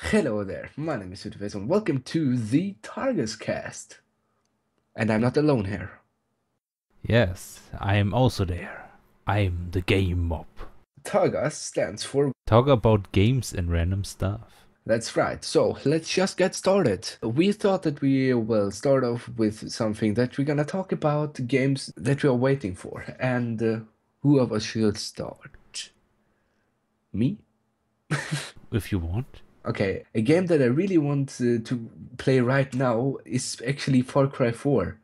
Hello there, my name is YouTwiFace and welcome to the TAGARS cast. And I'm not alone here. Yes, I am also there. I'm the game mob. TAGARS stands for. Talk about games and random stuff. That's right, so let's just get started. We thought that we will start off with something that we're gonna talk about games that we are waiting for. And uh, who of us should start? Me? If you want. Okay, a game that I really want uh, to play right now is actually Far Cry 4.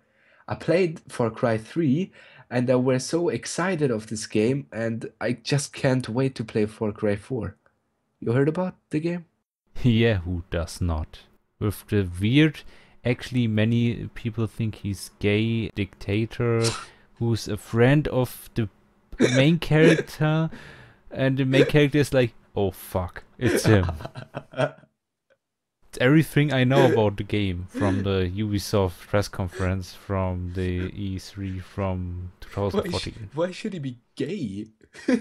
I played Far Cry 3 and I was so excited of this game and I just can't wait to play Far Cry 4. You heard about the game? Yeah, who does not? With the weird, actually, many people think he's gay dictator who's a friend of the main character, and the main character is like, oh fuck, it's him. it's everything I know about the game from the Ubisoft press conference, from the E3 from Why, sh- 2014. why should he be gay?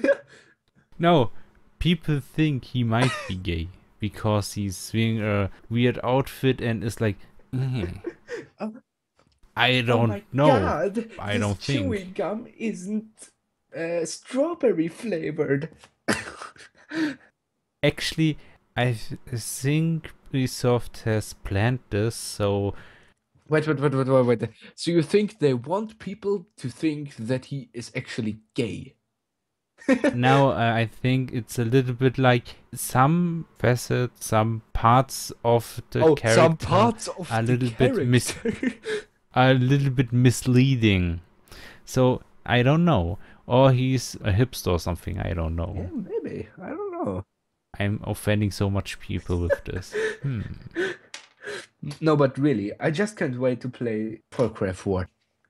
No, people think he might be gay because he's wearing a weird outfit and is like, "Mm." Oh. I oh don't my know. god! I don't think. chewing gum isn't uh, strawberry flavored. Actually, I th- think Ubisoft has planned this, so Wait, wait, wait, wait, wait, wait. So you think they want people to think that he is actually gay? now uh, I think it's a little bit like some facets, some parts of the oh, character some parts of a little bit mis- a little bit misleading. So I don't know. Or he's a hipster or something, I don't know. yeah, maybe. I don't know. I'm offending so much people with this. Hmm. No, but really, I just can't wait to play Far Cry 4.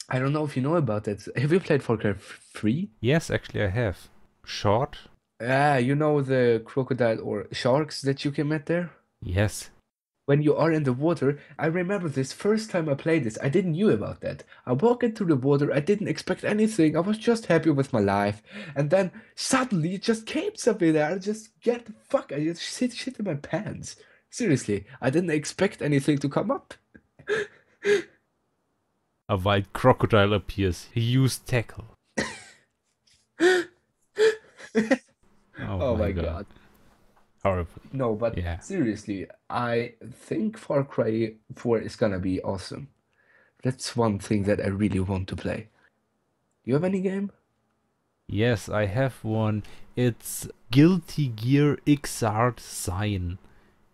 I don't know if you know about it. Have you played Far Cry 3? Yes, actually, I have. Short? Ah, you know the crocodile or sharks that you can meet there? Yes. When you are in the water, I remember this first time I played this, I didn't knew about that. I walk into the water, I didn't expect anything, I was just happy with my life. And then suddenly it just came something there, I just get the fuck, I just shit, shit in my pants. Seriously, I didn't expect anything to come up. A wild crocodile appears. He used tackle. oh, Oh my god. Horrible. No, but Yeah. seriously, I think Far Cry 4 is gonna be awesome. That's one thing that I really want to play. You have any game? Yes, I have one. It's Guilty Gear Xrd Sign.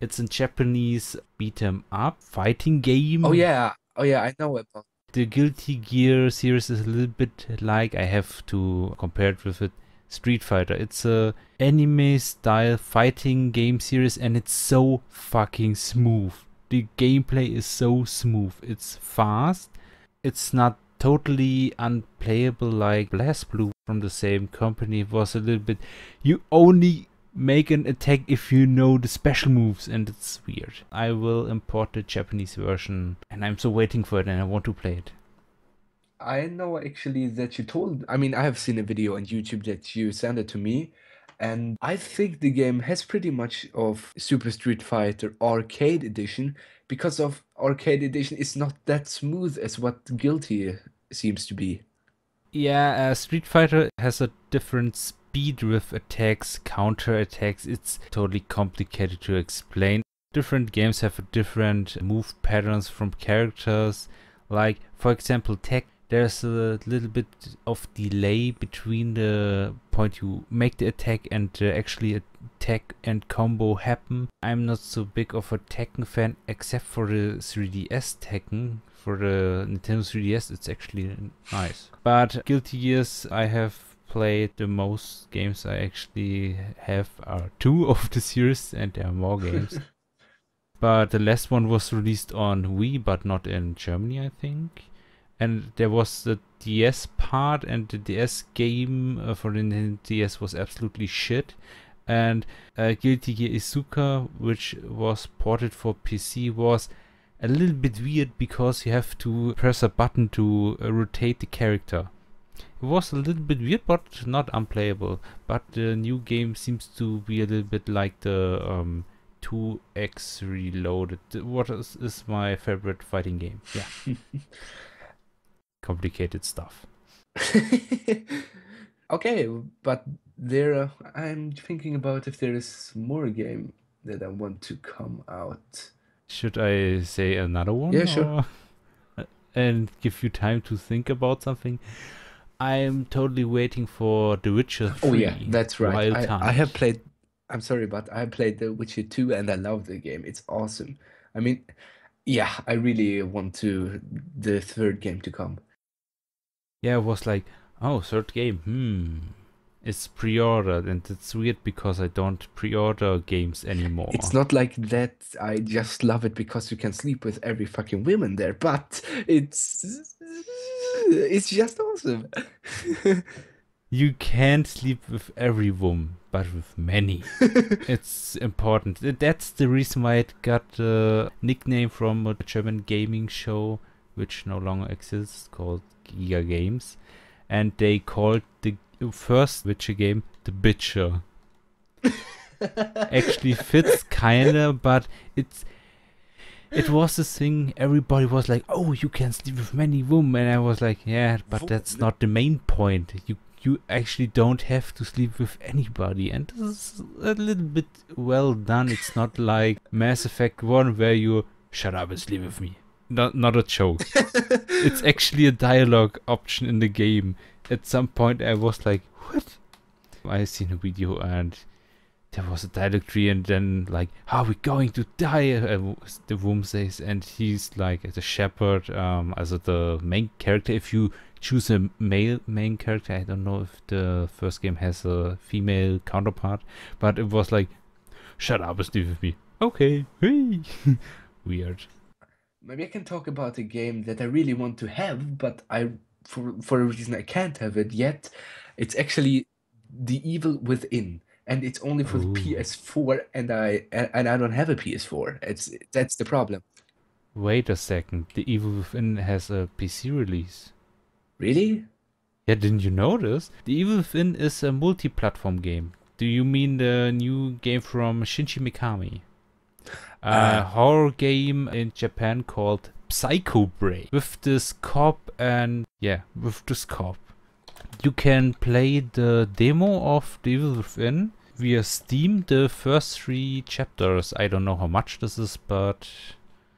It's a Japanese beat 'em up fighting game. Oh yeah, oh yeah, I know about. the Guilty Gear series is a little bit like I have to compare it with it. Street Fighter. It's a anime style fighting game series and it's so fucking smooth. The gameplay is so smooth. It's fast. It's not totally unplayable like BlazBlue from the same company. It was a little bit you only make an attack if you know the special moves and it's weird. I will import the Japanese version and I'm so waiting for it and I want to play it. I know actually that you told. I mean, I have seen a video on YouTube that you sent it to me, and I think the game has pretty much of Super Street Fighter Arcade Edition because of Arcade Edition is not that smooth as what Guilty seems to be. Yeah, uh, Street Fighter has a different speed with attacks, counter attacks. It's totally complicated to explain. Different games have different move patterns from characters. Like, for example, Tech, there's a little bit of delay between the point you make the attack and actually attack and combo happen. I'm not so big of a Tekken fan, except for the 3DS Tekken. For the Nintendo 3DS, it's actually nice. But Guilty Gears, I have played the most games I actually have are two of the series, and there are more games. but the last one was released on Wii, but not in Germany, I think. And there was the DS part, and the DS game uh, for the DS was absolutely shit. And uh, Guilty Gear Isuka, which was ported for PC, was a little bit weird because you have to press a button to uh, rotate the character. It was a little bit weird, but not unplayable. But the new game seems to be a little bit like the um, 2X Reloaded. What is, is my favorite fighting game? Yeah. Complicated stuff. okay, but there uh, I'm thinking about if there is more game that I want to come out. Should I say another one? Yeah, sure. or- And give you time to think about something. I'm totally waiting for The Witcher 3. Oh yeah, that's right. I, I have played. I'm sorry, but I played The Witcher 2 and I love the game. It's awesome. I mean, yeah, I really want to the third game to come. Yeah, it was like, oh, third game. Hmm. It's pre-ordered, and it's weird because I don't pre-order games anymore. It's not like that. I just love it because you can sleep with every fucking woman there, but it's it's just awesome. You can't sleep with every woman, but with many. it's important. That's the reason why it got a nickname from a German gaming show, which no longer exists, called Giga Games, and they called the first Witcher game the Bitcher. Actually fits kinda, but it's it was a thing. Everybody was like, "Oh, you can sleep with many women," and I was like, "Yeah, but that's not the main point. You you actually don't have to sleep with anybody, and this is a little bit well done. It's not like Mass Effect One where you shut up and sleep with me. Not not a joke. it's actually a dialogue option in the game. At some point, I was like, "What?" I seen a video and there was a dialogue tree, and then like, "Are we going to die?" Uh, the woman says, and he's like the Shepard, um, as the main character. If you choose a male main character, I don't know if the first game has a female counterpart, but it was like, "Shut up and sleep with me." Okay, hey, weird. Maybe I can talk about a game that I really want to have, but I for for a reason I can't have it yet. It's actually The Evil Within, and it's only for the PS4, and I and, and I don't have a PS4. It's that's the problem. Wait a second. The Evil Within has a PC release. Really? Yeah, didn't you notice? The Evil Within is a multi-platform game. Do you mean the new game from Shinji Mikami? A Ah. horror game in Japan called Psycho Break with this cop and yeah, with this cop. You can play the demo of The Evil Within via Steam. The first three chapters. I don't know how much this is, but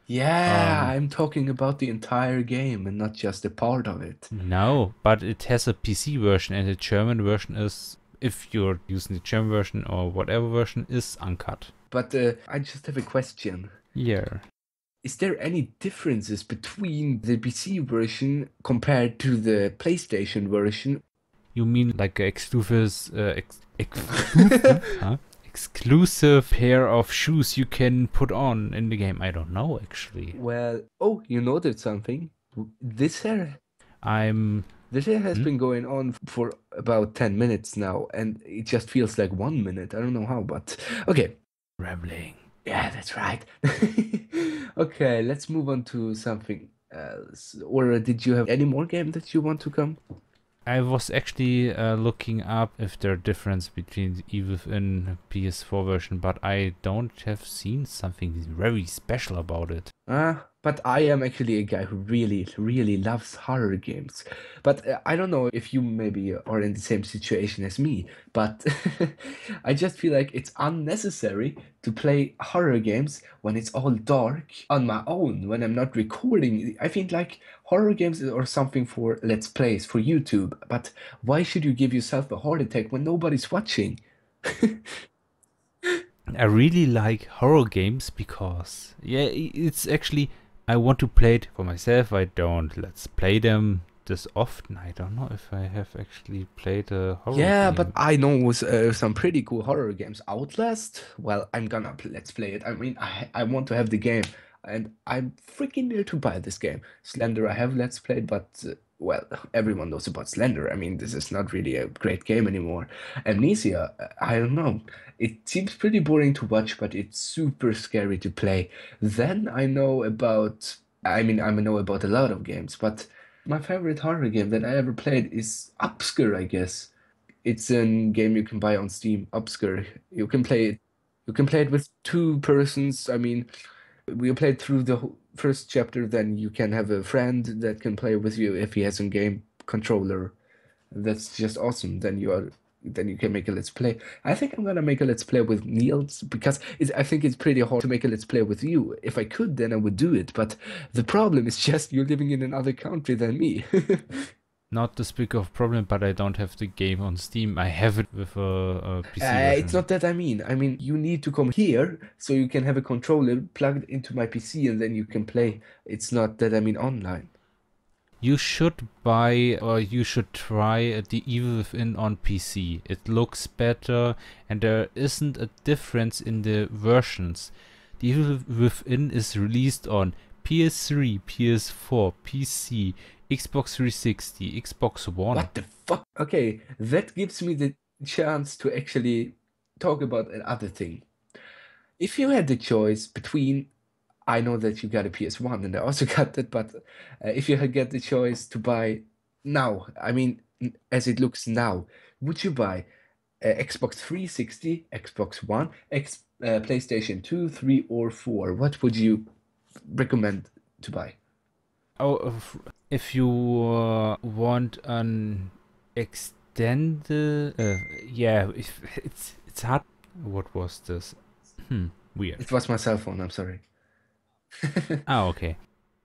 Yeah, Um, I'm talking about the entire game and not just a part of it. No, but it has a PC version and the German version is, if you're using the German version or whatever version, is uncut. But uh, I just have a question. Yeah. Is there any differences between the PC version compared to the PlayStation version? You mean like exclusive, uh, ex- exclusive, huh? exclusive pair of shoes you can put on in the game? I don't know actually. Well, oh, you noted something. This hair, I'm this hair has Hmm? been going on for about 10 minutes now, and it just feels like one minute. I don't know how, but okay. Rambling. Yeah, that's right. Okay, let's move on to something else. Or did you have any more game that you want to come? I was actually uh, looking up if there are difference between Evil Within PS4 version, but I don't have seen something very special about it. Ah, but I am actually a guy who really, really loves horror games. But uh, I don't know if you maybe are in the same situation as me, but I just feel like it's unnecessary to play horror games when it's all dark on my own, when I'm not recording. I think like horror games are something for let's plays for YouTube, but why should you give yourself a heart attack when nobody's watching? I really like horror games because yeah, it's actually I want to play it for myself. I don't let's play them this often. I don't know if I have actually played a horror Yeah, game. but I know uh, some pretty cool horror games. Outlast? Well, I'm gonna pl let's play it. I mean, I I want to have the game, and I'm freaking near to buy this game. Slender, I have let's played, but uh, well, everyone knows about Slender. I mean, this is not really a great game anymore. Amnesia, uh, I don't know. It seems pretty boring to watch, but it's super scary to play. Then I know about, I mean, I know about a lot of games, but my favorite horror game that I ever played is Obscure, I guess. It's a game you can buy on Steam, Obscure. You can play it, you can play it with two persons. I mean, we played through the first chapter, then you can have a friend that can play with you if he has a game controller. That's just awesome. Then you are then you can make a let's play. I think I'm gonna make a let's play with Niels because it's, I think it's pretty hard to make a let's play with you. If I could, then I would do it. But the problem is just you're living in another country than me. Not to speak of problem, but I don't have the game on Steam. I have it with a, a PC. Uh, it's not that I mean. I mean, you need to come here so you can have a controller plugged into my PC and then you can play. It's not that I mean online. You should buy or you should try uh, the Evil Within on PC. It looks better and there isn't a difference in the versions. The Evil Within is released on PS3, PS4, PC, Xbox 360, Xbox One. What the fuck? Okay, that gives me the chance to actually talk about another thing. If you had the choice between, I know that you got a PS1 and I also got that, but uh, if you had get the choice to buy now, I mean, as it looks now, would you buy uh, Xbox 360, Xbox One, X, uh, PlayStation 2, 3, or 4? What would you recommend to buy? Oh, if you uh, want an extended, uh, yeah, it's it's hard. What was this? Hmm, weird. It was my cell phone. I'm sorry. Ah, okay.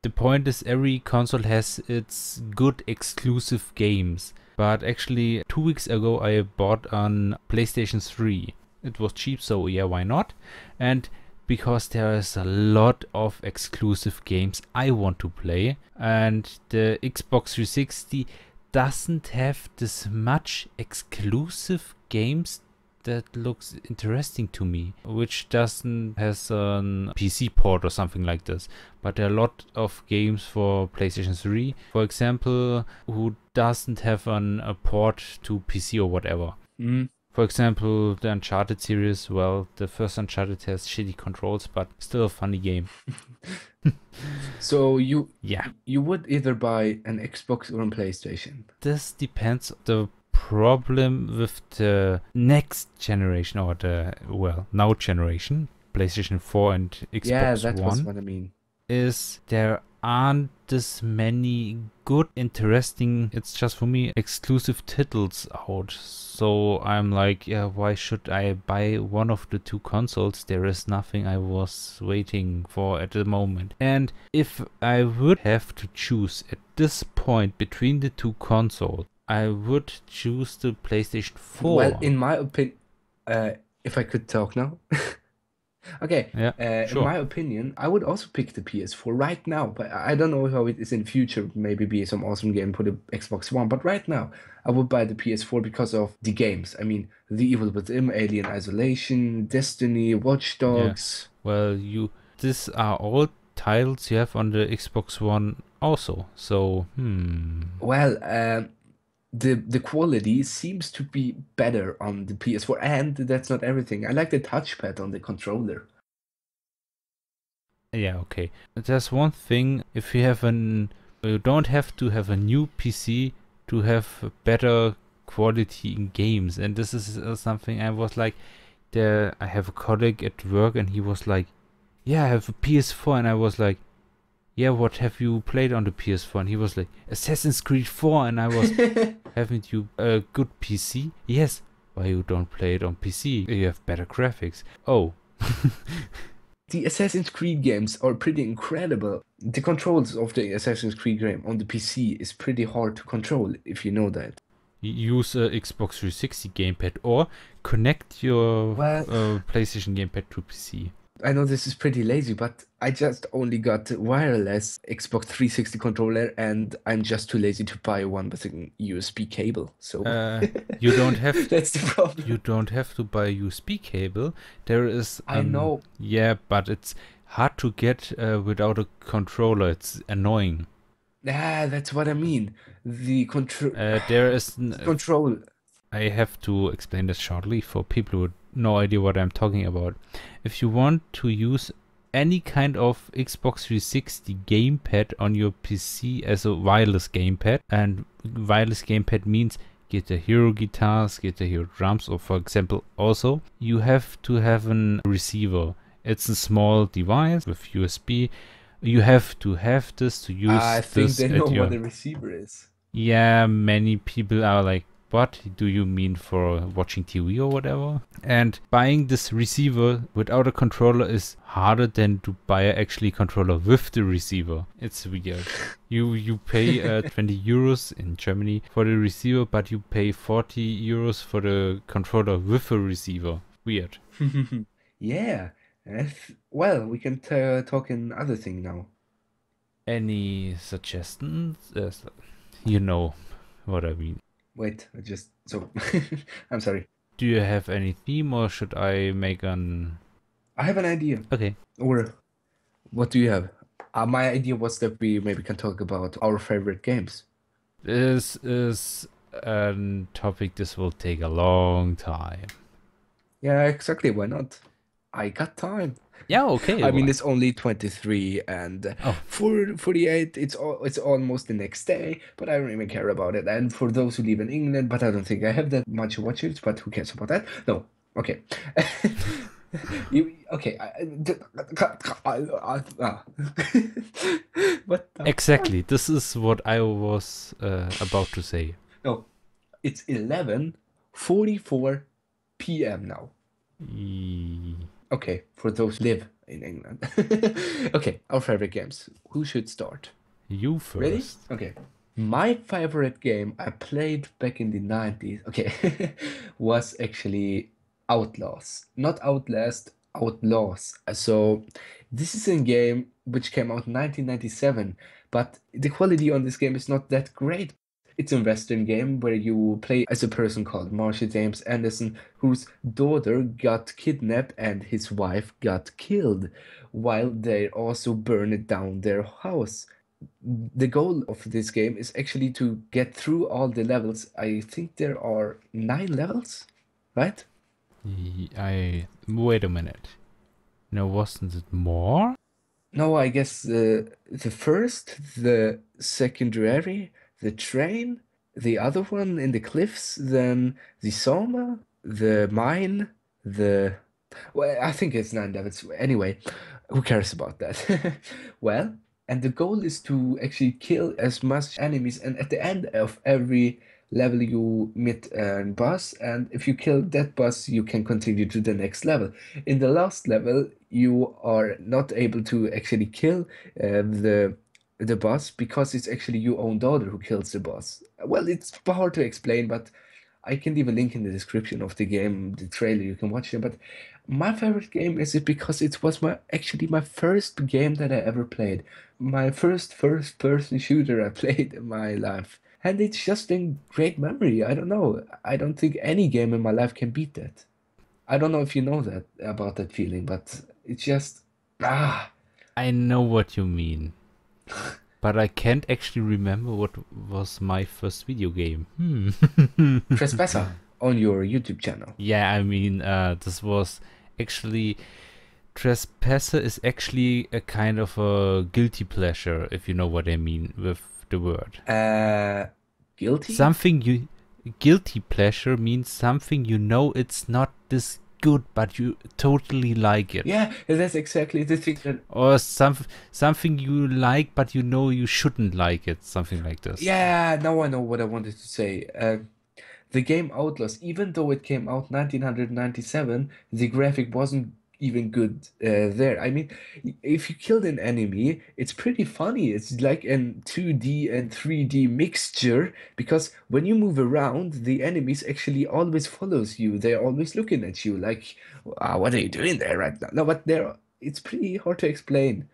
The point is, every console has its good exclusive games. But actually, two weeks ago, I bought on PlayStation 3. It was cheap, so yeah, why not? And because there is a lot of exclusive games I want to play and the Xbox 360 doesn't have this much exclusive games that looks interesting to me which doesn't has a PC port or something like this but there are a lot of games for PlayStation 3 for example who doesn't have an, a port to PC or whatever mm. For example, the Uncharted series, well, the first Uncharted has shitty controls, but still a funny game. so you yeah, you would either buy an Xbox or a PlayStation. This depends the problem with the next generation or the well, now generation, PlayStation 4 and Xbox yeah, that One. was what I mean. Is there aren't this many good, interesting, it's just for me, exclusive titles out. So I'm like, yeah, why should I buy one of the two consoles? There is nothing I was waiting for at the moment. And if I would have to choose at this point between the two consoles, I would choose the PlayStation 4. Well, in my opinion, uh, if I could talk now. Okay. Yeah. Uh, sure. In my opinion, I would also pick the PS4 right now, but I don't know how it is in future. Maybe be some awesome game for the Xbox One, but right now I would buy the PS4 because of the games. I mean, The Evil Within, Alien Isolation, Destiny, Watch Dogs. Yeah. Well, you these are all titles you have on the Xbox One also. So, hmm. Well, um, the the quality seems to be better on the PS4, and that's not everything. I like the touchpad on the controller. Yeah, okay. There's one thing. If you have an, you don't have to have a new PC to have better quality in games, and this is uh, something I was like. There, I have a colleague at work, and he was like, "Yeah, I have a PS4," and I was like, yeah, what have you played on the PS4? And he was like, Assassin's Creed 4. And I was, haven't you a good PC? Yes. Why you don't play it on PC? You have better graphics. Oh. the Assassin's Creed games are pretty incredible. The controls of the Assassin's Creed game on the PC is pretty hard to control, if you know that. Use a Xbox 360 gamepad or connect your well, uh, PlayStation gamepad to PC. I know this is pretty lazy, but I just only got wireless Xbox 360 controller, and I'm just too lazy to buy one with a USB cable. So uh, you don't have. that's the problem. You don't have to buy a USB cable. There is. Um, I know. Yeah, but it's hard to get uh, without a controller. It's annoying. Ah, that's what I mean. The control. Uh, there is control. I have to explain this shortly for people who no idea what I'm talking about. If you want to use any kind of Xbox 360 gamepad on your PC as a wireless gamepad, and wireless gamepad means Guitar Hero guitars, Guitar Hero drums, or for example, also you have to have a receiver. It's a small device with USB. You have to have this to use I think they know your what a receiver is. yeah, many people are like, what do you mean for watching TV or whatever? And buying this receiver without a controller is harder than to buy a actually controller with the receiver. It's weird. you you pay uh, 20 euros in Germany for the receiver, but you pay 40 euros for the controller with a receiver. Weird. yeah. If- well, we can t- talk in other thing now. Any suggestions? Uh, you know what I mean. Wait, I just so I'm sorry. Do you have any theme or should I make an. I have an idea. Okay. Or what do you have? Uh, my idea was that we maybe can talk about our favorite games. This is a topic this will take a long time. Yeah, exactly. Why not? I got time. Yeah, okay. I mean, it's only 23 and Oh. for 48, it's all, it's almost the next day, but I don't even care about it. And for those who live in England, but I don't think I have that much watchers, but who cares about that? No. Okay. you okay? I, I, I, ah. what the exactly. This is what I was uh, about to say. No, it's 11:44 p.m. now. E- Okay, for those who live in England. okay, our favorite games. Who should start? You first. Ready? Okay. My favorite game I played back in the 90s, okay, was actually Outlaws. Not Outlast, Outlaws. So, this is a game which came out in 1997, but the quality on this game is not that great. It's a Western game where you play as a person called Marshall James Anderson, whose daughter got kidnapped and his wife got killed, while they also burned down their house the goal of this game is actually to get through all the levels. I think there are nine levels, right? I wait a minute. No, wasn't it more? No, I guess the the first, the secondary, the train, the other one in the cliffs, then the Soma, the mine, the well, I think it's nine levels. Anyway, who cares about that? Well, and the goal is to actually kill as much enemies, and at the end of every level you meet a boss, and if you kill that boss, you can continue to the next level. In the last level, you are not able to actually kill uh, the the boss because it's actually your own daughter who kills the boss. Well, it's hard to explain, but I can leave a link in the description of the game, the trailer. You can watch it. But my favorite game is it because it was my actually my first game that I ever played. My first first person shooter I played in my life. And it's just a great memory. I don't know. I don't think any game in my life can beat that. I don't know if you know that about that feeling, but it's just ah I know what you mean. But I can't actually remember what was my first video game. Hmm. Trespasser on your YouTube channel. Yeah, I mean, uh, this was actually Trespasser is actually a kind of a guilty pleasure, if you know what I mean with the word. Uh, guilty? Something you guilty pleasure means something you know it's not this good, but you totally like it. Yeah, that's exactly the thing that. Or some something you like, but you know you shouldn't like it. Something like this. Yeah, now I know what I wanted to say. Uh, the game Outlaws, even though it came out 1997, the graphic wasn't even good uh, there. I mean, if you killed an enemy, it's pretty funny. It's like an 2D and 3D mixture because when you move around, the enemies actually always follows you. They're always looking at you like, "Ah, what are you doing there right now? No, but they're it's pretty hard to explain.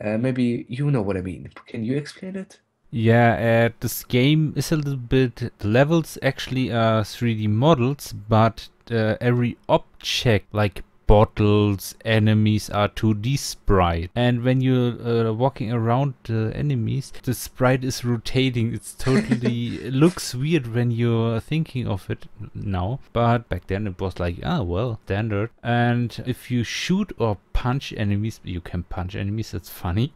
Uh, maybe you know what I mean. Can you explain it? Yeah, uh, this game is a little bit. The levels actually are 3D models, but uh, every object, like bottles, enemies, are 2D sprite. And when you're uh, walking around the enemies, the sprite is rotating. It's totally it looks weird when you're thinking of it now, but back then it was like, ah, well, standard. And if you shoot or punch enemies, you can punch enemies. It's funny.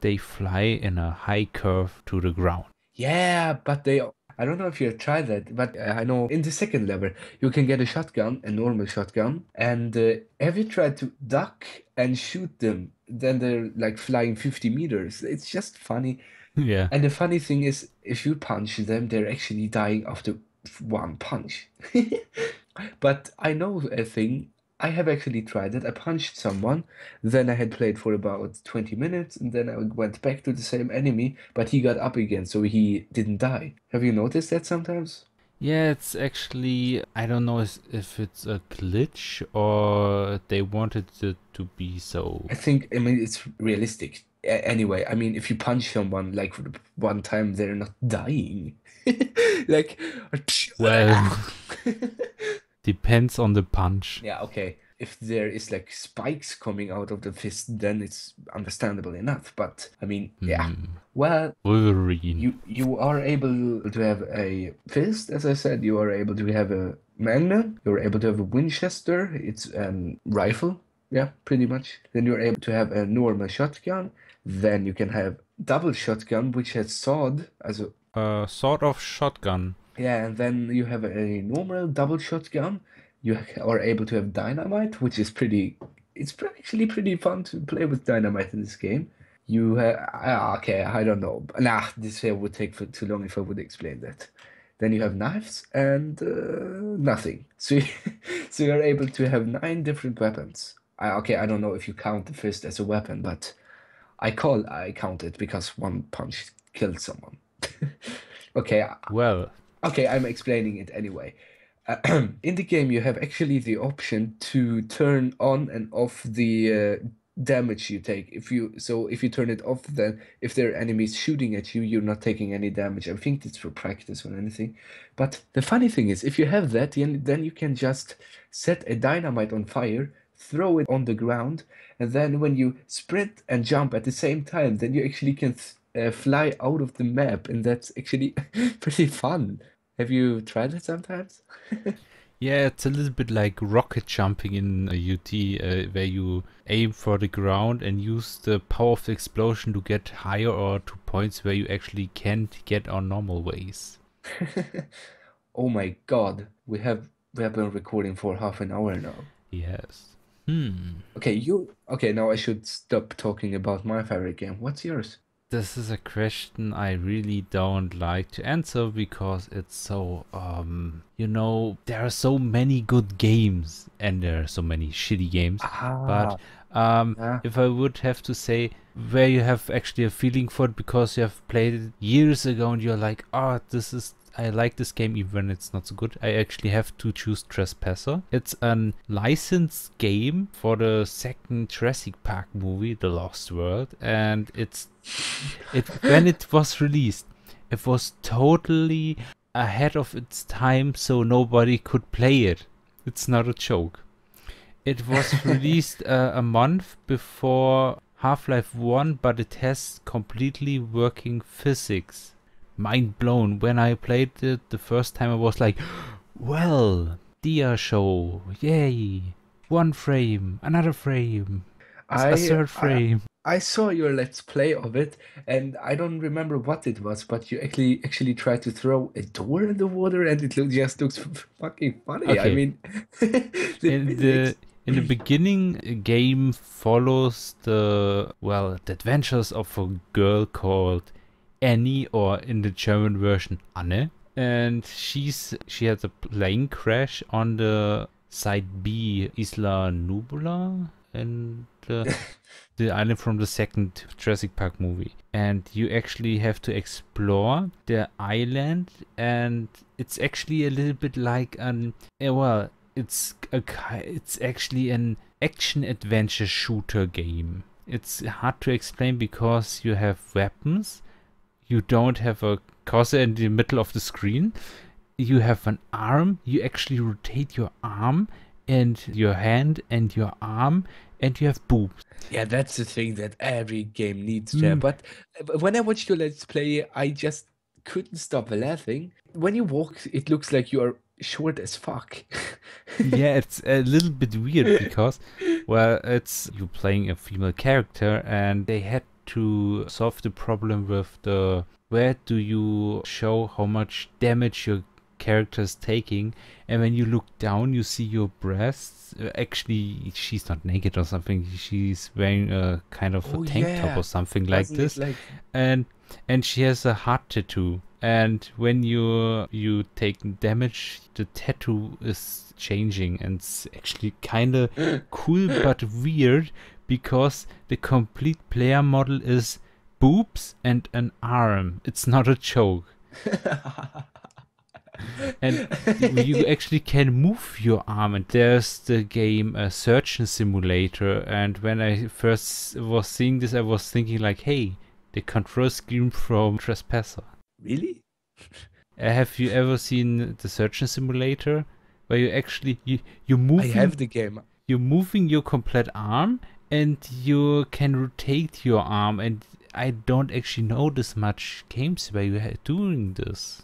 They fly in a high curve to the ground. Yeah, but they I don't know if you have tried that, but uh, I know in the second level you can get a shotgun, a normal shotgun, and uh, have you tried to duck and shoot them? Then they're like flying 50 meters. It's just funny. Yeah. And the funny thing is, if you punch them, they're actually dying after one punch. But I know a thing. I have actually tried it. I punched someone, then I had played for about 20 minutes, and then I went back to the same enemy, but he got up again, so he didn't die. Have you noticed that sometimes? Yeah, it's actually I don't know if, it's a glitch or they wanted it to be so. I think, I mean, it's realistic. Anyway, I mean, if you punch someone like one time, they're not dying. Like, Well, ah! depends on the punch. yeah, okay. If there is like spikes coming out of the fist, then it's understandable enough. But I mean, yeah. Hmm. Well, Wolverine. you you are able to have a fist, as I said. You are able to have a Magnum. You're able to have a Winchester. It's a rifle. Yeah, pretty much. Then you're able to have a normal shotgun. Then you can have double shotgun, which has sword as a uh, sort of shotgun. Yeah, and then you have a normal double shotgun. You are able to have dynamite, which is pretty. It's actually pretty fun to play with dynamite in this game. You have ah, okay, I don't know. Nah, this here would take for too long if I would explain that. Then you have knives and uh, nothing. So, you, so you're able to have nine different weapons. I, okay, I don't know if you count the fist as a weapon, but I call I count it because one punch killed someone. Okay, Well, Okay, I'm explaining it anyway. In the game, you have actually the option to turn on and off the uh, damage you take. If you so if you turn it off, then if there are enemies shooting at you, you're not taking any damage. I think it's for practice or anything. But the funny thing is, if you have that, then then you can just set a dynamite on fire, throw it on the ground, and then when you sprint and jump at the same time, then you actually can uh, fly out of the map, and that's actually pretty fun. Have you tried it sometimes? yeah, it's a little bit like rocket jumping in a UT, uh, where you aim for the ground and use the power of the explosion to get higher or to points where you actually can't get on normal ways. Oh my God, we have we have been recording for half an hour now. Yes. Hmm. Okay, you okay, now I should stop talking about my favorite game. What's yours? This is a question I really don't like to answer because it's so, um, you know, there are so many good games and there are so many shitty games. But um, yeah. if I would have to say where you have actually a feeling for it because you have played it years ago and you're like, oh, this is I like this game even when it's not so good. I actually have to choose Trespasser. It's a licensed game for the second Jurassic Park movie, The Lost World, and it's it when it was released, it was totally ahead of its time, so nobody could play it. It's not a joke. It was released uh, a month before Half-Life 1, but it has completely working physics. Mind blown. When I played it the first time, I was like, well, Dia show, yay. One frame, another frame, a I third frame. I saw your let's play of it, and I don't remember what it was, but you actually actually tried to throw a door in the water, and it look, just looks fucking funny. I mean, the in the in the beginning a game follows the well the adventures of a girl called Annie or in the German version Anne and she's she has a plane crash on the side B Isla Nublar and the, the island from the second Jurassic Park movie and you actually have to explore the island and it's actually a little bit like an eh, well it's a it's actually an action adventure shooter game. It's hard to explain because you have weapons, you don't have a cursor in the middle of the screen, you have an arm, you actually rotate your arm and your hand and your arm and you have boobs. Yeah, that's the thing that every game needs there. Mm. But uh, when I watched your let's play, I just couldn't stop laughing. When you walk, it looks like you are short as fuck. yeah, it's a little bit weird because, well, it's you playing a female character, and they had to solve the problem with the where do you show how much damage your character is taking? And when you look down you see your breasts. Uh, actually she's not naked or something. She's wearing a kind of Oh, a tank yeah. top or something like this. Like, and and she has a heart tattoo. And when you you take damage the tattoo is changing and it's actually kind of cool but weird because the complete player model is boobs and an arm. It's not a joke. And you actually can move your arm. And there's the game uh, surgeon simulator. And when i first was seeing this i was thinking like hey the control scheme from trespasser. Really? uh, have you ever seen the surgeon simulator? Where you actually you you I have the game. you're moving your complete arm and you can rotate your arm and i don't actually know this much games where you are doing this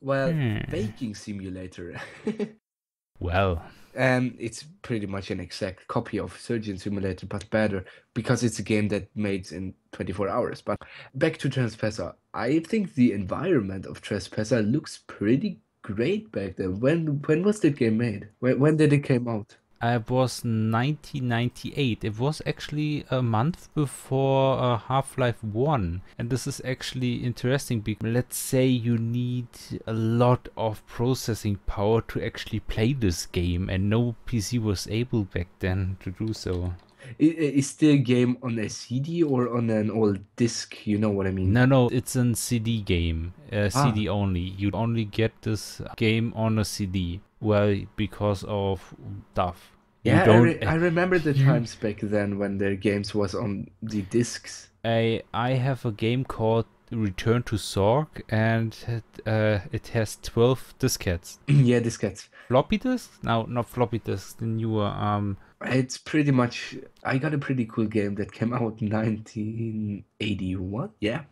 Well, Hmm. baking simulator. well Um, it's pretty much an exact copy of Surgeon Simulator, but better because it's a game that made in 24 hours. But back to Trespasser, I think the environment of Trespasser looks pretty great back then. When when was that game made? When when did it came out? I was 1998. It was actually a month before uh, Half-Life 1. And this is actually interesting because let's say you need a lot of processing power to actually play this game and no PC was able back then to do so. Is the game on a CD or on an old disc? You know what I mean? No, no, it's a CD game. Uh, Ah. CD only. You only get this game on a CD. Well, because of stuff. Yeah, I, re- I remember the times back then when their games was on the discs. I I have a game called Return to Zork, and it, uh, it has twelve diskettes. yeah, diskettes. Floppy disks? No, not floppy disks. The newer um. It's pretty much. I got a pretty cool game that came out 1981. Yeah,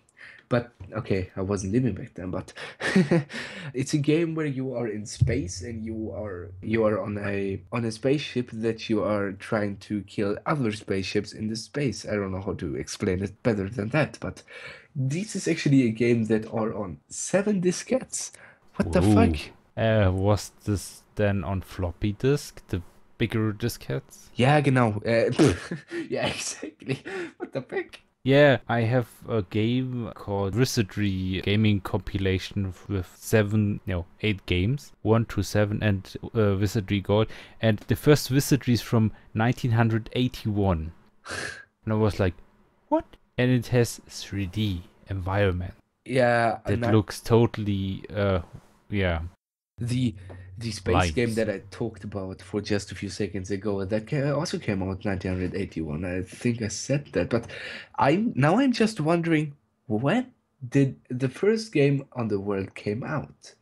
but okay, I wasn't living back then. But it's a game where you are in space and you are you are on a on a spaceship that you are trying to kill other spaceships in the space. I don't know how to explain it better than that, but this is actually a game that are on seven diskettes. What the fuck? Uh, was this then on floppy disk? The bigger diskettes? Yeah, genau. Äh, yeah, exactly. What the fuck? Yeah, I have a game called Wizardry Gaming Compilation with seven, no, eight games, one to seven, and uh, Wizardry Gold. And the first Wizardry is from 1981. and I was like, what? And it has 3D environment Yeah, that looks totally, uh, yeah. The the space game that I talked about for just a few seconds ago that also came out 1981. I think I said that, but I'm now I'm just wondering when did the first game on the world came out?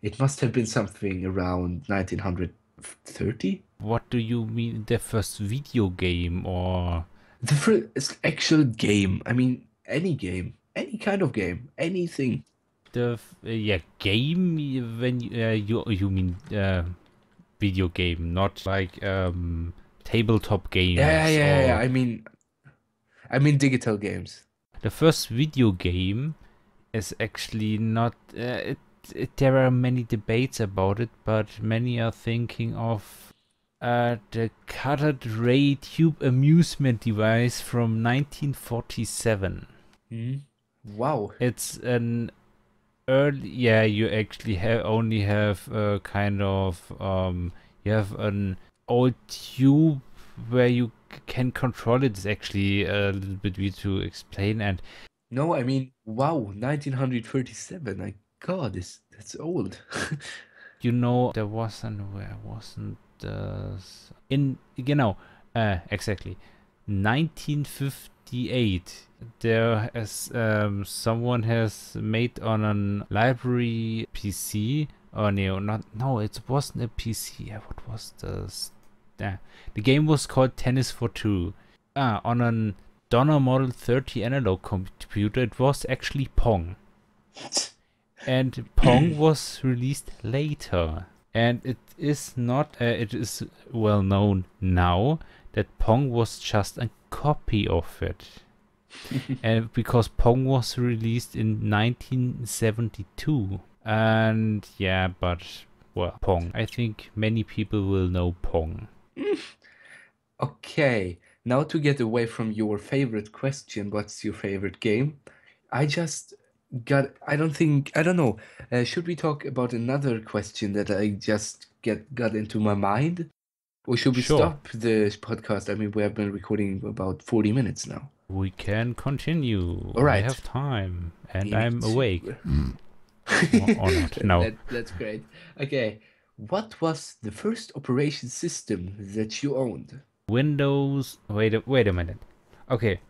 It must have been something around 1930. What do you mean, the first video game or. The first actual game. I mean, any game, any kind of game, anything. The uh, yeah game when you uh, you you mean uh, video game not like um tabletop games Yeah, yeah, yeah. I mean, I mean digital games. the first video game is actually not uh, it, it there are many debates about it but many are thinking of uh, the cathode ray tube amusement device from 1947 Wow. It's an early. Yeah, you actually have only have a kind of um. You have an old tube where you can control it. It's actually a little bit weird to explain, and No, I mean, wow, 1937. My God, this that's old. you know there wasn't where wasn't this in you know uh exactly 1958 there has um someone has made on a library pc oh no not no it wasn't a pc yeah, what was this yeah. The game was called tennis for two. Ah on a donner model 30 analog computer it was actually pong. And Pong was released later. And it is not, uh, it is well known now that Pong was just a copy of it. and because Pong was released in 1972. And yeah, but well, Pong. I think many people will know Pong. Okay, now to get away from your favorite question, what's your favorite game? I just got, I don't think, I don't know. Uh, should we talk about another question that I just get got into my mind? Or should we Sure. stop the podcast? I mean, we have been recording about 40 minutes now. We can continue. All right. I have time and We I'm awake. Hmm. or, or not. No. That, that's great. Okay, what was the first operation system that you owned? Windows. Wait a wait a minute. Okay,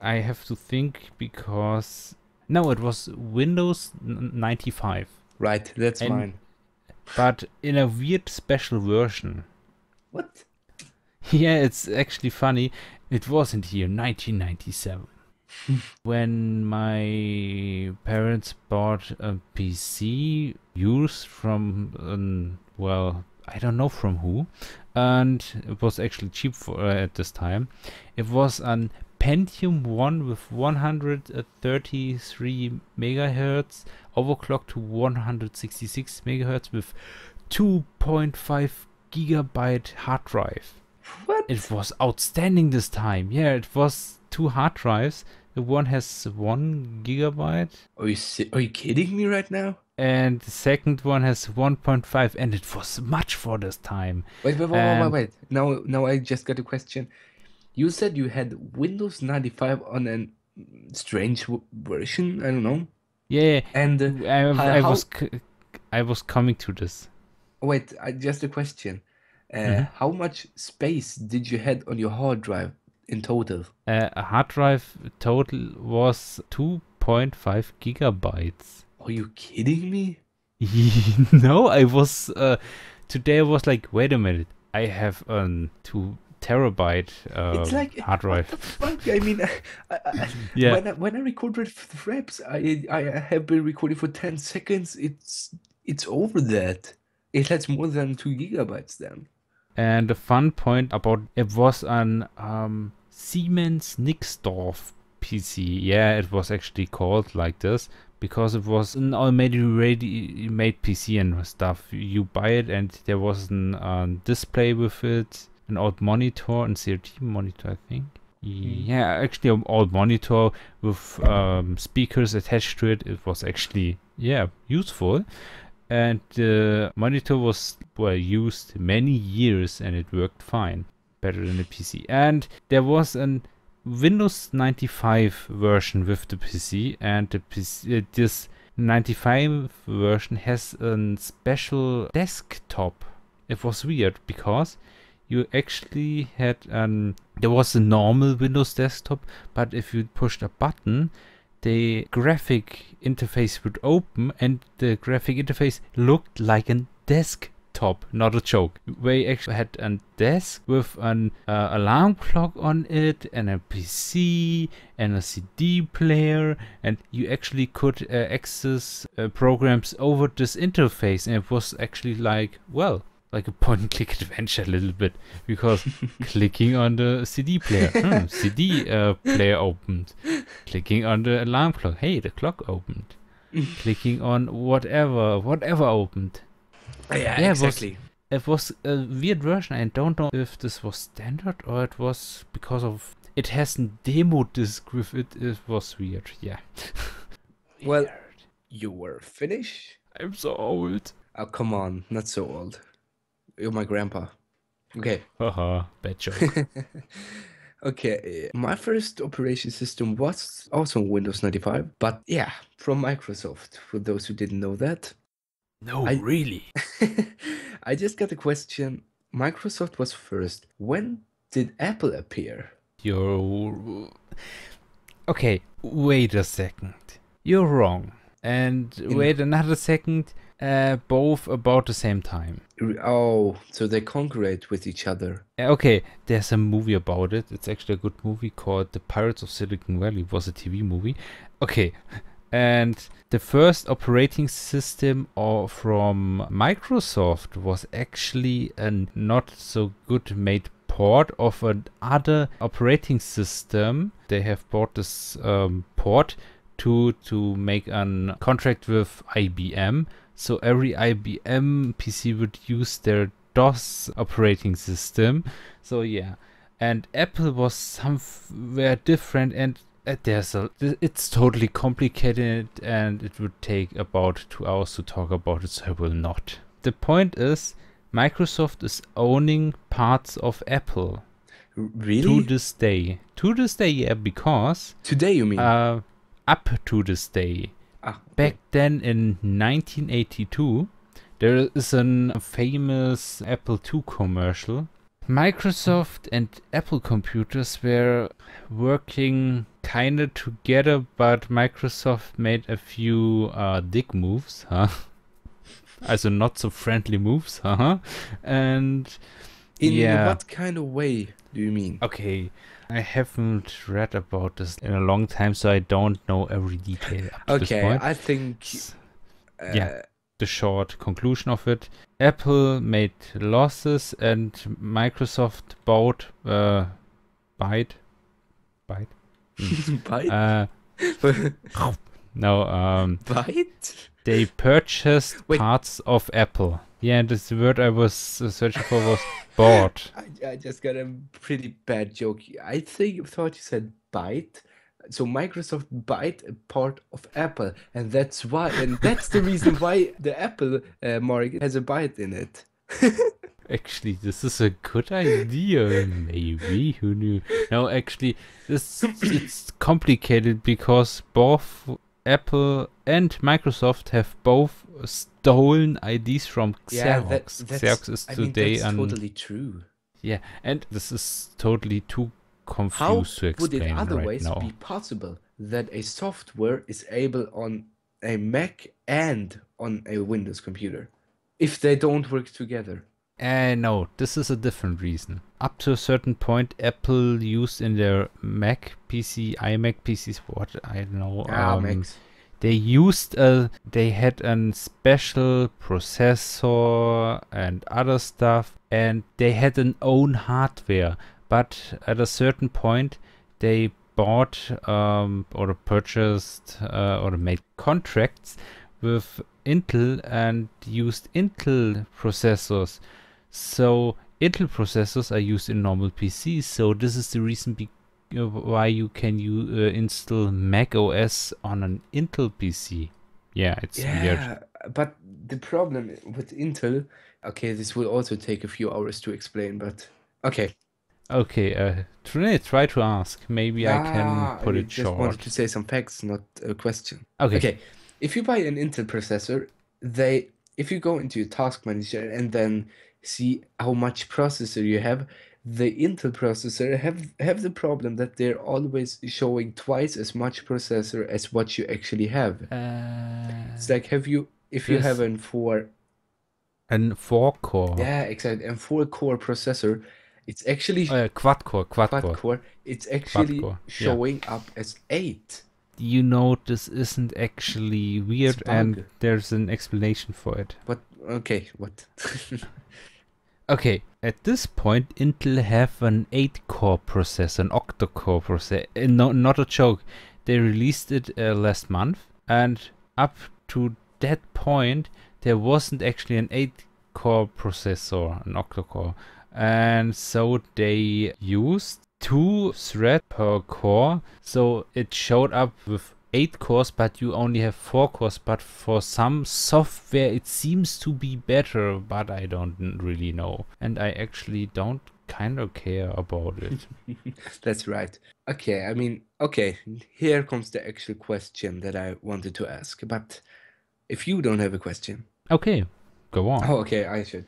I have to think because no, it was Windows 95, Right, that's And- mine. but in a weird special version. What? Yeah, it's actually funny. It was in the year 1997 when my parents bought a PC used from, um, well, I don't know from who, and it was actually cheap for uh, at this time. It was an Pentium 1 with 133 megahertz, overclocked to 166 megahertz with 2.5 gigabyte hard drive. What? It was outstanding this time. Yeah, it was two hard drives. The one has one gigabyte, Are you si- are you kidding me right now? and the second one has 1.5, and it was much for this time. Wait, wait, wait, wait, wait, wait. Now, now I just got a question. You said you had Windows 95 on a strange w- version. I don't know. Yeah, And uh, I, I how- was c- I was coming to this. Wait, I, just a question. Uh, Mhm. How much space did you had on your hard drive in total? Uh, a hard drive total was 2.5 gigabytes. Are you kidding me? no, I was uh, today. I was like, wait a minute, I have a two terabyte uh, it's like hard drive. fuck? I mean, I, I, I, Yeah. when I, when I record with the reps, I I have been recording for 10 seconds. It's it's over that. It has more than two gigabytes then. And the fun point about it was an um, Siemens Nixdorf PC. Yeah, it was actually called like this because it was an already ready made PC and stuff. You buy it and there was an um, display with it, an old monitor and CRT monitor, I think. Yeah, actually an old monitor with um, speakers attached to it. It was actually yeah useful and the monitor was well used many years and it worked fine better than the pc and there was an windows 95 version with the pc and the PC, uh, this 95 version has a special desktop. It was weird because you actually had um there was a normal windows desktop but if you pushed a button the graphic interface would open and the graphic interface looked like a desktop not a joke. We actually had a desk with an uh, alarm clock on it and a pc and a cd player and you actually could uh, access uh, programs over this interface and it was actually like well like a point and click adventure a little bit because clicking on the CD player, hmm, CD uh, player opened. Clicking on the alarm clock, hey, the clock opened. Clicking on whatever, whatever opened. Yeah, Yeah, it was- exactly. It was a weird version. I don't know if this was standard or it was because of it has a demo disc with it. It was weird. Yeah. Well- You were Finnish? I'm so old. Oh, come on, not so old. You're my grandpa. Okay. Haha, bad joke. okay, my first operation system was also Windows 95, but yeah, from Microsoft, for those who didn't know that. no, I- really. I just got a question. Microsoft was first. When did Apple appear? You're okay. Wait a second. You're wrong. And In- wait another second. Uh, both about the same time. Oh, so they concurrate with each other. Uh, Okay, there's a movie about it. It's actually a good movie called The Pirates of Silicon Valley. It was a TV movie. Okay, and the first operating system or from Microsoft was actually a not so good made port of another operating system. They have bought this um, port to to make a contract with IBM. So every IBM PC would use their DOS operating system. So yeah, and Apple was somewhere different and uh, there's a it's totally complicated and it would take about two hours to talk about it so i will not the point is microsoft is owning parts of apple Really? to this day to this day yeah because Today, you mean? uh up to this day ah, back then in 1982 there is a famous apple ii commercial. Microsoft and apple computers were working kind of together but microsoft made a few uh, dick moves huh? Also not so friendly moves huh? And In yeah. what kind of way do you mean? okay i haven't read about this in a long time so i don't know every detail up to this Okay. I think. Uh, yeah. the short conclusion of it. Apple made losses and Microsoft bought uh, Byte. Byte? Byte? Uh, no, um, Byte? they purchased Wait. parts of Apple. Yeah, and this word I was uh, searching for was bought. I, I just got a pretty bad joke. I think you thought you said bite. So Microsoft bite a part of Apple, and that's why, and that's the reason why the Apple uh, mark has a bite in it. Actually, this is a good idea. Maybe who knew? No, actually, this it's complicated because both Apple and Microsoft have both stolen IDs from Yeah, Xerox. that, that's. Xerox is I today that's totally true. yeah, and this is totally too How confused to would it explain right otherwise now. be possible that a software is able on a Mac and on a Windows computer if they don't work together? Uh, no, this is a different reason. Up to a certain point, Apple used in their Mac PC, iMac PCs, what I don't know. Ah, um, Macs. They used a they had a special processor and other stuff and they had an own hardware. But at a certain point they bought um, or purchased uh, or made contracts with Intel and used Intel processors. So Intel processors are used in normal PCs so this is the reason uh, why you can you uh, install Mac OS on an Intel PC. Yeah, it's weird. Yeah, but the problem with Intel, okay, this will also take a few hours to explain, but okay. Okay, uh, try, try to ask. Maybe I Ah, can put I it just wanted to say some facts, not a question. Okay. Okay, if you buy an Intel processor, they if you go into your task manager and then see how much processor you have, the Intel processor have have the problem that they're always showing twice as much processor as what you actually have. Uh, It's like have you if you have an four an four core. yeah exactly and four core processor, it's actually Uh, quad core, quad, quad core. core, it's actually core, yeah. showing up as eight. You know, this isn't actually weird, and there's an explanation for it. What okay, what? Okay, at this point, Intel have an 8-core processor, an octa-core processor. Uh, No, not a joke. They released it uh, last month, and up to that point, there wasn't actually an 8-core processor, an octa-core. And so they used two thread per core, so it showed up with eight cores, but you only have four cores. But for some software, it seems to be better, but I don't really know. And I actually don't kind of care about it. That's right. Okay, I mean, okay, here comes the actual question that I wanted to ask. But if you don't have a question, okay, go on. oh, okay, I should.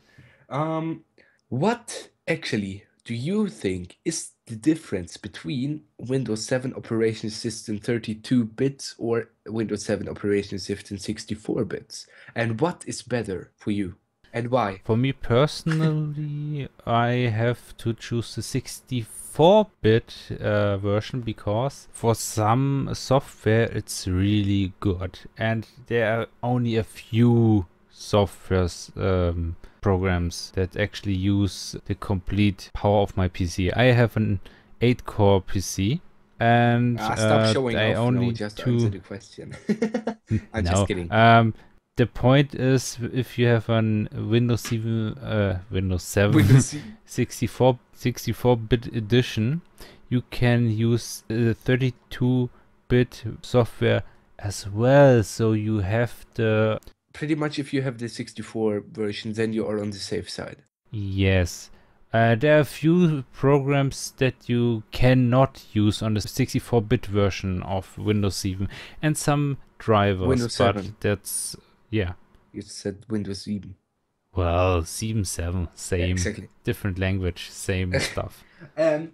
Um, what actually do you think is the difference between Windows 7 operation system 32 bits or Windows 7 operation system 64 bits? And what is better for you? And why? For me personally, I have to choose the 64-bit uh, version because for some software it's really good, and there are only a few softwares um, programs that actually use the complete power of my PC. I have an 8 core PC and Ah, stop uh, showing I off. only no, just two answer the question. I'm no. just kidding. Um, the point is, if you have an Windows 7, uh, Windows 7, Windows 64 64-bit edition, you can use uh, 32-bit software as well. So you have the pretty much if you have the 64 version, then you are on the safe side. yes. Uh, there are a few programs that you cannot use on the 64-bit version of Windows 7 and some drivers, Windows but 7. that's yeah. You said Windows 7. Well, 7 7, same, Exactly. different language, same stuff. Um,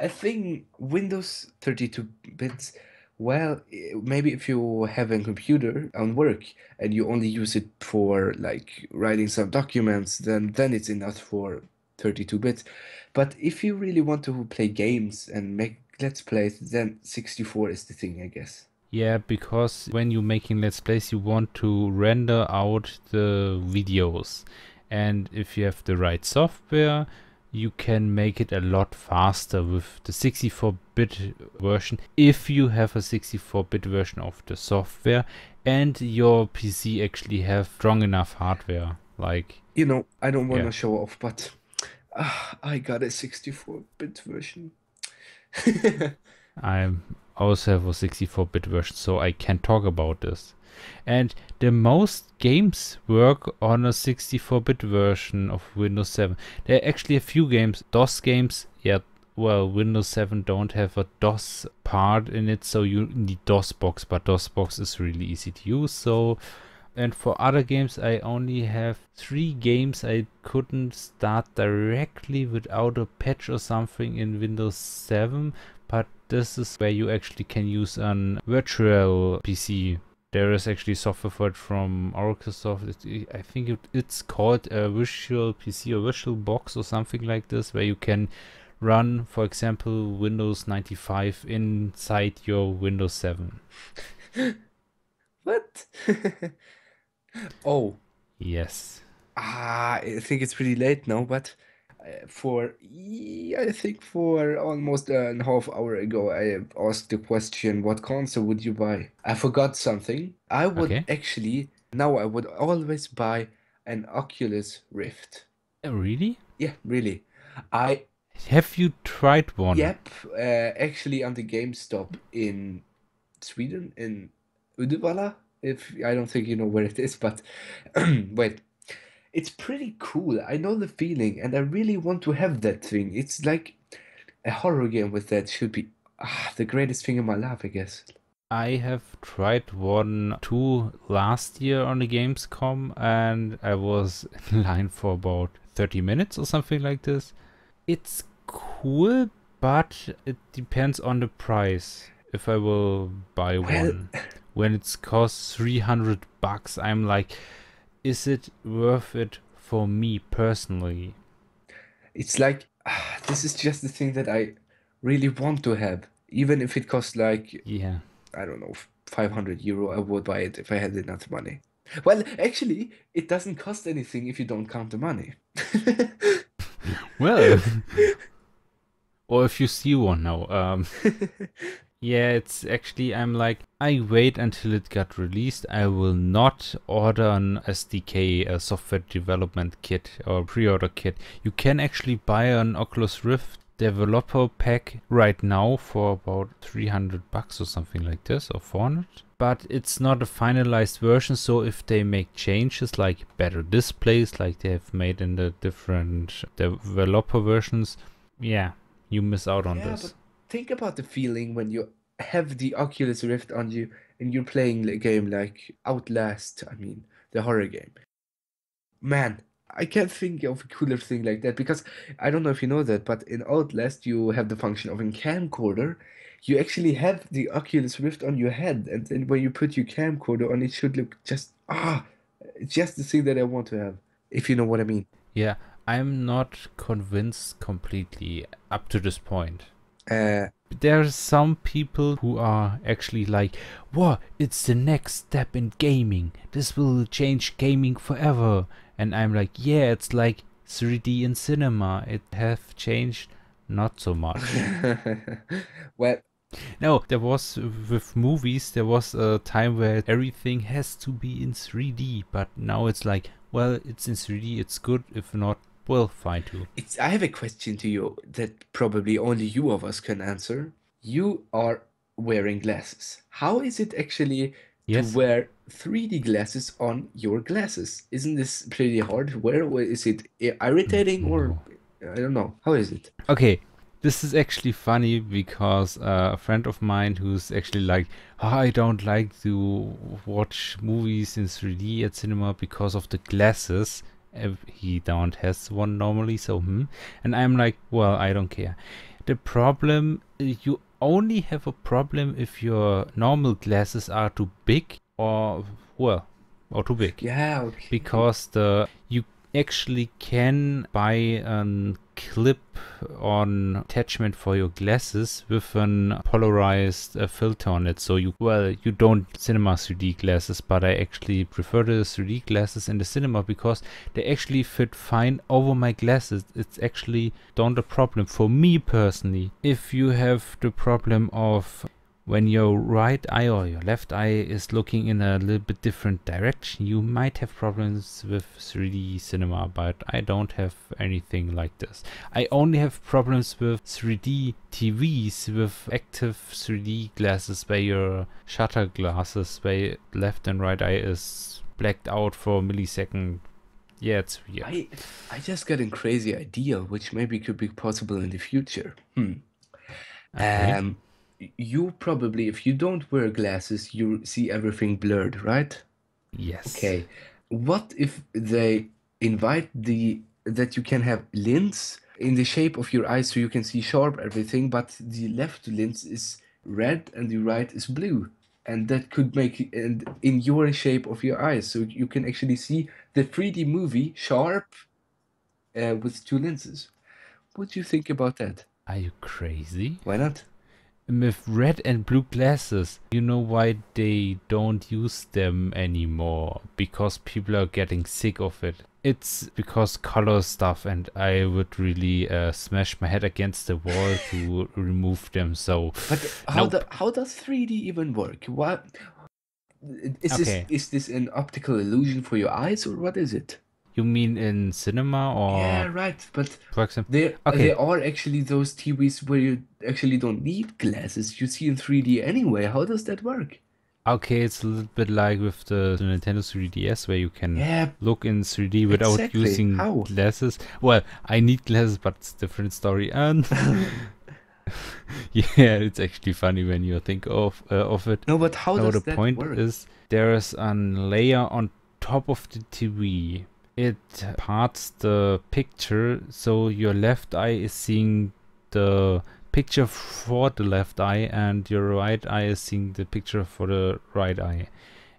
I think Windows 32 bits. Well, eh, maybe if you have a computer on work and you only use it for like writing some documents, then then it's enough for 32 bits. But if you really want to play games and make let's plays, then 64 is the thing, I guess. Yeah, because when you're making Let's Plays, you want to render out the videos. And if you have the right software, you can make it a lot faster with the 64-bit version if you have a 64-bit version of the software and your PC actually have strong enough hardware. Like, You know, I don't want to Yeah. show off, but ah, I got a 64-bit version. I also have a 64-bit version, so I can talk about this. And the most games work on a 64-bit version of Windows 7. There are actually a few games, DOS games. Yeah, well, Windows 7 don't have a DOS part in it, so you need DOSBox, but DOSBox is really easy to use. So, and for other games, I only have three games I couldn't start directly without a patch or something in Windows 7 but this is where you actually can use an virtual PC. There is actually software for it from Microsoft. It, I think it, it's called a virtual PC or virtual box or something like this, where you can run, for example, Windows 95 inside your Windows 7. What? Oh, Yes. ah, I think it's pretty late now, but for yeah, I think for almost a half hour ago, I asked the question, what console would you buy? I forgot something. I would Okay. actually, now I would always buy an Oculus Rift. Uh, Really? Yeah, really. I, Have you tried one? yep, uh, actually on the GameStop in Sweden, in Uddevalla, if I don't think you know where it is, but wait. It's pretty cool. I know the feeling, and I really want to have that thing. It's like a horror game with that should be ah, the greatest thing in my life, I guess. I have tried one two last year on the Gamescom and I was in line for about 30 minutes or something like this. It's cool, but it depends on the price. If I will buy Well- one. When it's cost 300 bucks, I'm like, is it worth it for me personally? It's like ah, this is just the thing that I really want to have. Even if it costs like Yeah. I don't know, 500 euro, I would buy it if I had enough money. Well, actually, it doesn't cost anything if you don't count the money. Well, or if you see one now. Um, yeah, it's actually, I'm like, I wait until it got released. I will not order an SDK, a software development kit or pre order kit. You can actually buy an Oculus Rift developer pack right now for about 300 bucks or something like this, or 400. But it's not a finalized version, so if they make changes like better displays, like they have made in the different developer versions, yeah, you miss out on Yeah, this. Think about the feeling when you have the Oculus Rift on you and you're playing a game like Outlast, I mean, the horror game. Man, I can't think of a cooler thing like that because I don't know if you know that, but in Outlast you have the function of a camcorder. You actually have the Oculus Rift on your head, and then when you put your camcorder on, it should look just ah, just the thing that I want to have, if you know what I mean. Yeah, I'm not convinced completely up to this point. Uh, There are some people who are actually like, "Wow, it's the next step in gaming. This will change gaming forever." and I'm like, yeah, it's like 3D in cinema. It have changed not so much. well, no, there was with movies. There was a time where everything has to be in 3D, but now it's like, well, it's in 3D. It's good. If not, well, fine too. It's, I have a question to you that probably only you of us can answer. You are wearing glasses. How is it actually Yes. to wear 3D glasses on your glasses? Isn't this pretty hard? Where is it irritating or I don't know. How is it? Okay, this is actually funny because uh, a friend of mine who's actually like, "Oh, I don't like to watch movies in 3D at cinema because of the glasses. Uh, he don't has one normally, so hmm. And I'm like, well, I don't care. The problem, you only have a problem if your normal glasses are too big or well, or too big Yeah, okay. because the you actually can buy a clip on attachment for your glasses with an polarized uh, filter on it. So you well you don't cinema 3d glasses but i actually prefer the 3d glasses in the cinema because they actually fit fine over my glasses. It's actually not a problem for me personally. If you have the problem of when your right eye or your left eye is looking in a little bit different direction, you might have problems with 3D cinema, but I don't have anything like this. I only have problems with 3D TVs with active 3D glasses where your shutter glasses, where left and right eye is blacked out for a millisecond. Yeah, it's weird. I I just got a crazy idea, which maybe could be possible in the future. Hmm. Okay. Um, you probably, if you don't wear glasses, you see everything blurred, right? yes. Okay. What if they invite the that you can have lens in the shape of your eyes so you can see sharp everything, but the left lens is red and the right is blue. And that could make it and in your shape of your eyes, so you can actually see the 3D movie sharp uh, with two lenses. What do you think about that? Are you crazy? Why not? With red and blue glasses. You know why they don't use them anymore? Because people are getting sick of it. It's because color stuff, and I would really uh, smash my head against the wall to remove them. So, But how Nope. do, how does 3D even work? What is Okay. this is this an optical illusion for your eyes or what is it? You mean in cinema or, Yeah, right. But for example? there Okay. there are actually those TVs where you actually don't need glasses. You see in 3D anyway. How does that work? Okay, it's a little bit like with the, the Nintendo 3DS where you can Yeah, look in 3D without Exactly. using How? glasses. Well, I need glasses, but it's a different story. And yeah, it's actually funny when you think of uh, of it. no, but how no, does the that point work? is there is a layer on top of the TV. It parts the picture so your left eye is seeing the picture for the left eye and your right eye is seeing the picture for the right eye.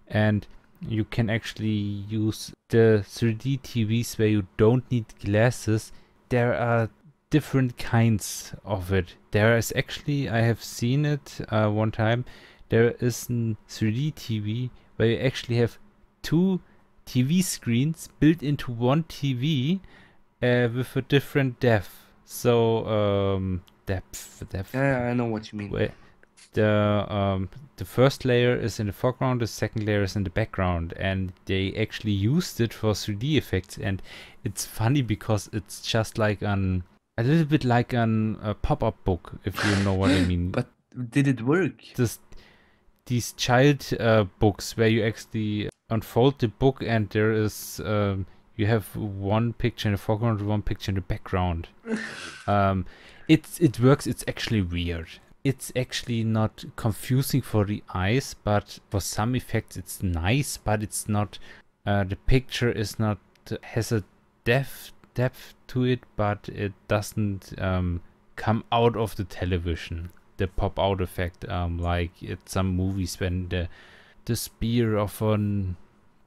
And you can actually use the 3D TVs where you don't need glasses. There are different kinds of it. There is actually, I have seen it uh, one time. There is a 3D TV where you actually have two TV screens built into one TV uh, with a different depth. So um, depth, depth. Yeah, I know what you mean. Where the um, the first layer is in the foreground, the second layer is in the background, and they actually used it for 3D effects. And it's funny because it's just like an a little bit like an a pop-up book, if you know what I mean. But did it work? this these child uh, books where you actually unfold the book and there is um, you have one picture in the foreground, one picture in the background. um, it's it works. It's actually weird. It's actually not confusing for the eyes, but for some effects it's nice. But it's not. Uh, the picture is not has a depth depth to it, but it doesn't um, come out of the television. The pop out effect, um, like at some movies when the the spear of an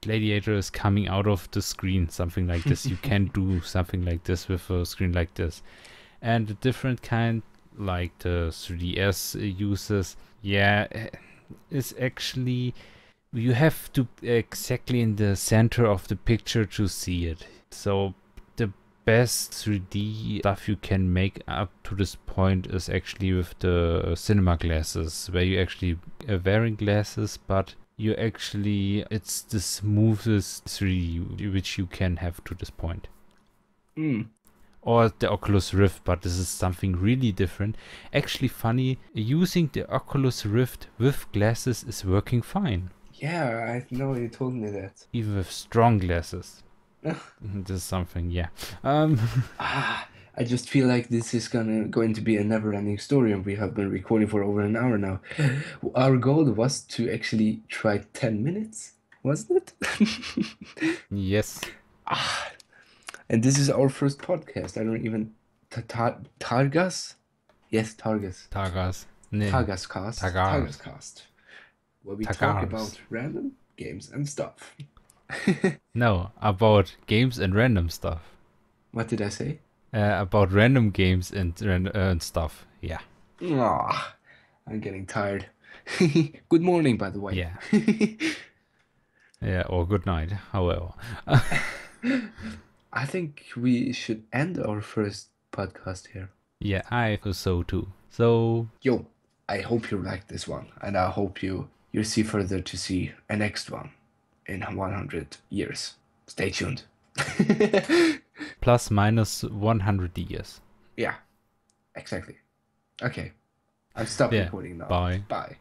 gladiator is coming out of the screen, something like this. you can do something like this with a screen like this. And a different kind, like the 3DS uses, yeah, eh, is actually you have to exactly in the center of the picture to see it. So best 3D stuff you can make up to this point is actually with the cinema glasses, where you actually are wearing glasses, but you actually it's the smoothest 3D which you can have to this point. Mm. Or the Oculus Rift, but this is something really different. Actually, funny, using the Oculus Rift with glasses is working fine. Yeah, I know you told me that. even with strong glasses. this is something, yeah. Um, Ah, I just feel like this is gonna going to be a never-ending story, and we have been recording for over an hour now. Our goal was to actually try 10 minutes, wasn't it? yes, ah, and this is our first podcast. I don't even Ta- ta- Targas? Yes, Targas. Targas. Nee. Targas cast. Tagas. Targas cast. Where we talk about random games and stuff. No, about games and random stuff. What did I say? Uh, about random games and, uh, and stuff. Yeah. Ah, I'm getting tired. Good morning, by the way. Yeah. Yeah, or good night, however. I think we should end our first podcast here. Yeah, I feel so too. So, Yo, I hope you liked this one, and I hope you you see further to see a next one in 100 years. Stay tuned. plus minus 100 years. yeah, exactly. Okay, I'm stopping Yeah, recording now. bye. Bye.